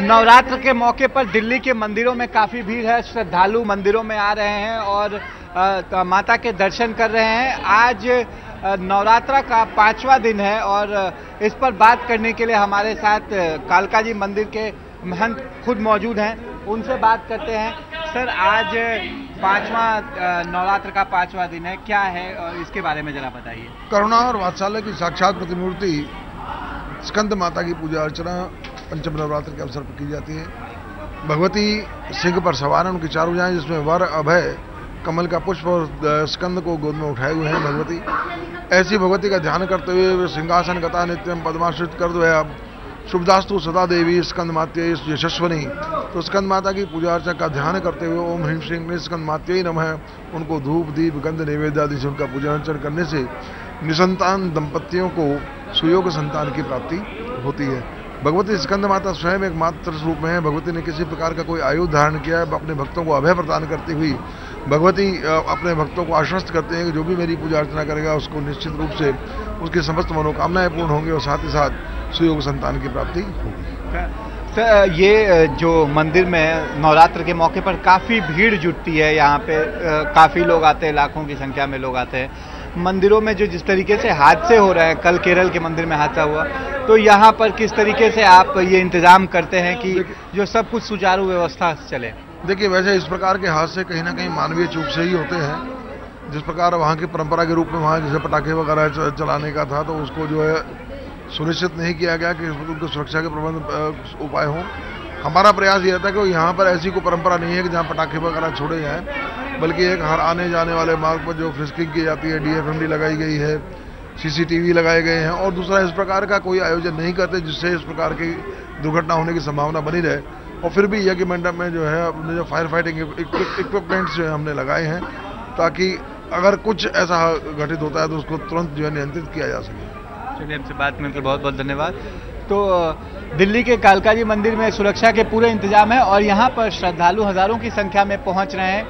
नवरात्र के मौके पर दिल्ली के मंदिरों में काफ़ी भीड़ है श्रद्धालु मंदिरों में आ रहे हैं और आ, माता के दर्शन कर रहे हैं। आज नवरात्रा का पांचवा दिन है और इस पर बात करने के लिए हमारे साथ कालका जी मंदिर के महंत खुद मौजूद हैं। उनसे बात करते हैं। सर आज पांचवा नवरात्र का पांचवा दिन है। क्या है और इसके बारे में जरा बताइए। करुणा और वात्सल्य की साक्षात प्रतिमूर्ति स्कंद माता की पूजा अर्चना पंचम नवरात्र के अवसर पर की जाती है। भगवती सिंह पर सवार है, उनकी चारों जाएँ, जिसमें वर, अभय, कमल का पुष्प और स्कंद को गोद में उठाए हुए हैं भगवती। ऐसी भगवती का ध्यान करते हुए सिंहासन, गता, नित्यम, पद्माश्रित कर दो है। अब शुभदास्तु सदा देवी स्कंद मात्य यशस्वनी। तो स्कंद माता की पूजा अर्चना का ध्यान करते हुए ओम ह्रीम श्री स्कंद मात्य ही नम। है उनको धूप, दीप, गंध, निवेद्य आदि से उनका पूजा अर्चन करने से निसंतान दंपतियों को सुयोग संतान की प्राप्ति होती है। भगवती स्कंद माता स्वयं एक मात्र रूप में है। भगवती ने किसी प्रकार का कोई आयु धारण किया है अपने भक्तों को अभय प्रदान करती हुई, भगवती अपने भक्तों को आश्वस्त करते हैं कि जो भी मेरी पूजा अर्चना करेगा, उसको निश्चित रूप से उसकी समस्त मनोकामनाएँ पूर्ण होंगी और साथ ही साथ सुयोग संतान की प्राप्ति होगी। ये जो मंदिर में नवरात्र के मौके पर काफ़ी भीड़ जुटती है यहाँ पे। काफ़ी लोग आते हैं, लाखों की संख्या में लोग आते हैं। मंदिरों में जो जिस तरीके से हादसे हो रहे हैं, कल केरल के मंदिर में हादसा हुआ तो यहाँ पर किस तरीके से आप ये इंतज़ाम करते हैं कि जो सब कुछ सुचारू व्यवस्था चले? देखिए वैसे इस प्रकार के हादसे कहीं ना कहीं मानवीय चूक से ही होते हैं। जिस प्रकार वहाँ की परंपरा के रूप में वहाँ जैसे पटाखे वगैरह चलाने का था तो उसको जो है सुनिश्चित नहीं किया गया कि उनको सुरक्षा के प्रबंध उपाय हों। हमारा प्रयास यह था कि यहाँ पर ऐसी कोई परंपरा नहीं है कि जहाँ पटाखे वगैरह छोड़े जाएँ बल्कि एक हर आने जाने वाले मार्ग पर जो फ्रिस्किंग की जाती है डीएफएमडी लगाई गई है सीसीटीवी लगाए गए हैं और दूसरा, इस प्रकार का कोई आयोजन नहीं करते जिससे इस प्रकार की दुर्घटना होने की संभावना बनी रहे। और फिर भी यज्ञ मंडप में जो है, अपने जो फायर फाइटिंग इक्विपमेंट्स जो है, हमने लगाए हैं, ताकि अगर कुछ ऐसा घटित होता है तो उसको तुरंत जो है नियंत्रित किया जा सके। चलिए, हमसे बात के बहुत बहुत धन्यवाद। तो दिल्ली के कालकाजी मंदिर में सुरक्षा के पूरे इंतज़ाम है और यहाँ पर श्रद्धालु हज़ारों की संख्या में पहुँच रहे हैं।